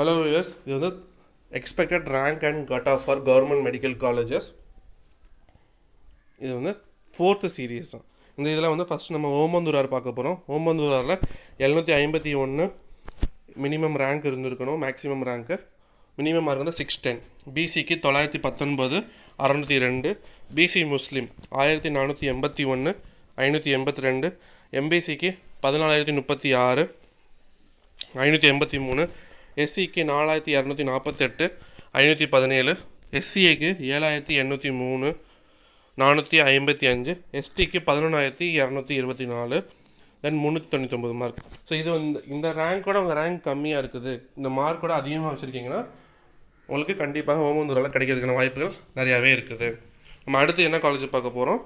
Hello yes இது வந்து expected rank and cut off for government medical colleges இது வந்து ஃபோர்த்து சீரியஸ் தான் இந்த இதில் வந்து ஃபஸ்ட் நம்ம ஓமந்தூரார் பார்க்க போகிறோம் ஓமந்தூராரில் எழுநூற்றி ஐம்பத்தி ஒன்று மினிமம் ரேங்க் இருந்திருக்கணும் மேக்ஸிமம் ரேங்க்கு மினிமம் மார்க் வந்து சிக்ஸ் டென் பிசிக்கு தொள்ளாயிரத்தி பத்தொன்பது அறநூற்றி ரெண்டு பிசி முஸ்லீம் ஆயிரத்தி நானூற்றி எண்பத்தி ஒன்று ஐநூற்றி எண்பத்தி ரெண்டு. எம்பிசிக்கு பதினாலாயிரத்தி முப்பத்தி ஆறு ஐநூற்றி எண்பத்தி மூணு. எஸ்சிக்கு நாலாயிரத்தி இரநூத்தி நாற்பத்தெட்டு ஐநூற்றி பதினேழு எஸ்சிஏக்கு ஏழாயிரத்தி எண்ணூற்றி மூணு நானூற்றி ஐம்பத்தி அஞ்சு எஸ்டிக்கு பதினொன்றாயிரத்தி இரநூத்தி இருபத்தி நாலு தென் முந்நூற்றி தொண்ணூத்தொம்பது மார்க் ஸோ இது வந்து இந்த ரேங்க்கோட உங்கள் ரேங்க் கம்மியாக இருக்குது. இந்த மார்க்கோட அதிகமாக வச்சுருக்கீங்கன்னா உங்களுக்கு கண்டிப்பாக ஓமந்தூரால் கிடைக்கிறதுக்கான வாய்ப்புகள் நிறையாவே இருக்குது. நம்ம அடுத்து என்ன காலேஜ் பார்க்க போகிறோம்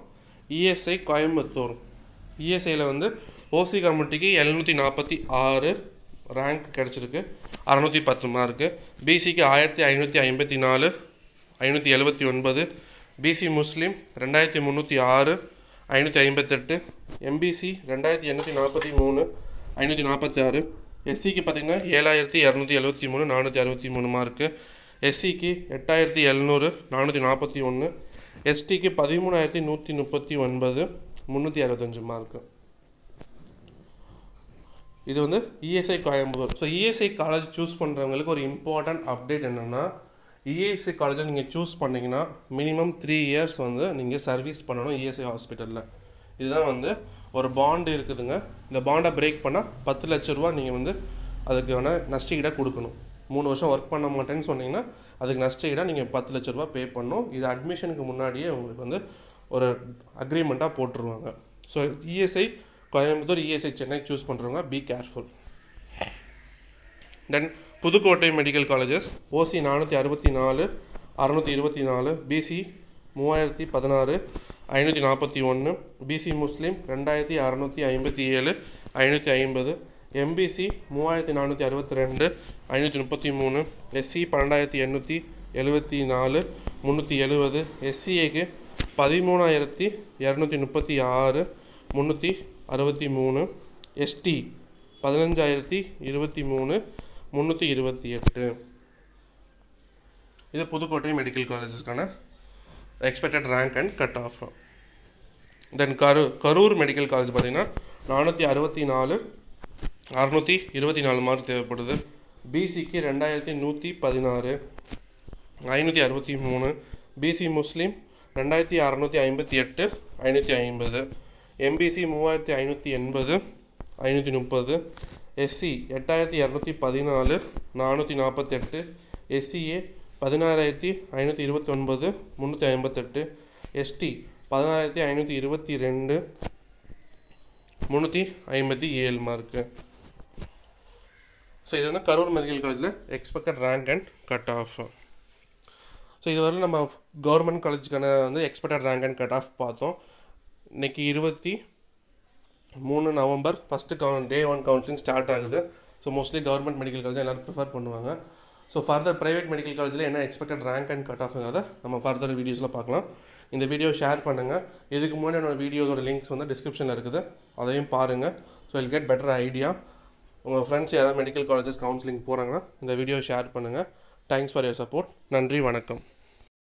இஎஸ்ஐ கோயம்புத்தூர் இஎஸ்ஐயில் வந்து ஓசி கமிட்டிக்கு எழுநூற்றி நாற்பத்தி ஆறு ரேங்க் கிடச்சிருக்கு. அறநூற்றி பத்து மார்க்கு பிசிக்கு ஆயிரத்தி ஐநூற்றி ஐம்பத்தி நாலு ஐநூற்றி எழுபத்தி ஒன்பது. பிசி முஸ்லீம் ரெண்டாயிரத்தி முந்நூற்றி ஆறு ஐநூற்றி ஐம்பத்தெட்டு. எம்பிசி ரெண்டாயிரத்தி எண்ணூற்றி நாற்பத்தி மூணு ஐநூற்றி நாற்பத்தி ஆறு. எஸ்சிக்கு பார்த்தீங்கன்னா ஏழாயிரத்தி இரநூத்தி எழுபத்தி மூணு நானூற்றி அறுபத்தி மூணு மார்க்கு எஸ்சிக்கு எட்டாயிரத்தி எழுநூறு நானூற்றி நாற்பத்தி ஒன்று. எஸ்டிக்கு பதிமூணாயிரத்தி நூற்றி முப்பத்தி ஒன்பது முந்நூற்றி அறுபத்தஞ்சு மார்க்கு இது வந்து ESI Coimbatore. So ESI college choose பண்ணுறவங்களுக்கு ஒரு இம்பார்ட்டன்ட் அப்டேட் என்னென்னா இஎஸ்ஐ காலேஜில் நீங்கள் சூஸ் பண்ணிங்கன்னா மினிமம் த்ரீ இயர்ஸ் வந்து நீங்கள் சர்வீஸ் பண்ணணும் இஎஸ்ஐ ஹாஸ்பிட்டலில் இதுதான் வந்து ஒரு பாண்டு இருக்குதுங்க. இந்த பாண்டை பிரேக் பண்ணால் பத்து லட்ச ரூபா நீங்கள் வந்து அதுக்கான நஷ்டஈடாக கொடுக்கணும். மூணு வருஷம் ஒர்க் பண்ண மாட்டேன்னு சொன்னீங்கன்னா அதுக்கு நஷ்டஈடாக நீங்கள் பத்து லட்ச ரூபா பே பண்ணணும். இது அட்மிஷனுக்கு முன்னாடியே உங்களுக்கு வந்து ஒரு அக்ரிமெண்ட்டாக போட்டுருவாங்க. So ESI Coimbatore ESI Chennai choose பண்ணுறவங்க be careful then Pudukkottai medical colleges OC நானூற்றி அறுபத்தி நாலு அறநூற்றி இருபத்தி நாலு பிசி மூவாயிரத்தி பதினாறு ஐநூற்றி நாற்பத்தி ஒன்று பிசி முஸ்லீம் ரெண்டாயிரத்தி அறநூற்றி ஐம்பத்தி ஏழு ஐநூற்றி ஐம்பது எம்பிசி மூவாயிரத்தி நானூற்றி அறுபத்தி ரெண்டு ஐநூற்றி முப்பத்தி மூணு எஸ்சி பன்னெண்டாயிரத்தி எண்ணூற்றி எழுபத்தி நாலு முந்நூற்றி எழுபது எஸ்சிஏக்கு பதிமூணாயிரத்தி இரநூத்தி முப்பத்தி ஆறு முந்நூற்றி அறுபத்தி மூணு எஸ்டி பதினஞ்சாயிரத்தி இருபத்தி மூணு முந்நூற்றி இருபத்தி எட்டு. இது Pudukkottai medical காலேஜஸ்க்கான expected rank and cut off then கரு கரூர் மெடிக்கல் காலேஜ் பார்த்தீங்கன்னா நானூற்றி அறுபத்தி நாலு அறநூற்றி இருபத்தி நாலு மார்க் தேவைப்படுது. பிசிக்கு ரெண்டாயிரத்தி நூற்றி பதினாறு ஐநூற்றி அறுபத்தி மூணு பிசி முஸ்லீம் ரெண்டாயிரத்தி அறநூற்றி ஐம்பத்தி எட்டு ஐநூற்றி ஐம்பது. எம்பிசி மூவாயிரத்தி ஐநூற்றி எண்பது ஐநூற்றி முப்பது எஸ்சி எட்டாயிரத்தி இரநூத்தி பதினாலு நானூற்றி நாற்பத்தெட்டு எஸ்சிஏ பதினாறாயிரத்தி ஐநூற்றி இருபத்தி ஒன்பது முந்நூற்றி ஐம்பத்தெட்டு எஸ்டி பதினாறாயிரத்தி ஐநூற்றி இருபத்தி ரெண்டு முந்நூற்றி ஐம்பத்தி ஏழு மார்க்கு ஸோ இது வந்து கரூர் மெடிக்கல் காலேஜில் expected rank and cut off so இதுவரை நம்ம கவர்மெண்ட் காலேஜுக்கான வந்து expected rank and cut off பார்த்தோம். இன்னைக்கு இருபத்தி மூணு நவம்பர் ஃபஸ்ட்டு கவுன் டே ஒன் கவுன்சிலிங் ஸ்டார்ட் ஆகுது. So mostly government medical college எல்லோரும் ப்ரிஃபர் பண்ணுவாங்க. ஸோ ஃபர்தர் ப்ரைவேட் மெடிக்கல் காலேஜில் என்ன எக்ஸ்பெக்டட் ரேங்க் அண்ட் கட் ஆஃப்ங்கிறத நம்ம ஃபர்தர் வீடியோஸில் பார்க்கலாம். இந்த வீடியோ ஷேர் பண்ணுங்கள் இதுக்கு முன்னாடி என்னோடய வீடியோஸோட லிங்க்ஸ் வந்து டிஸ்கிரிப்ஷனில் இருக்குது. அதையும் பாருங்கள் so I'll get better idea உங்கள் ஃப்ரெண்ட்ஸ் யாராவது மெடிக்கல் காலேஜஸ் கவுன்சிலிங் போகிறாங்கன்னா இந்த வீடியோ ஷேர் பண்ணுங்கள் தேங்க்ஸ் ஃபார் யர் சப்போர்ட் நன்றி வணக்கம்.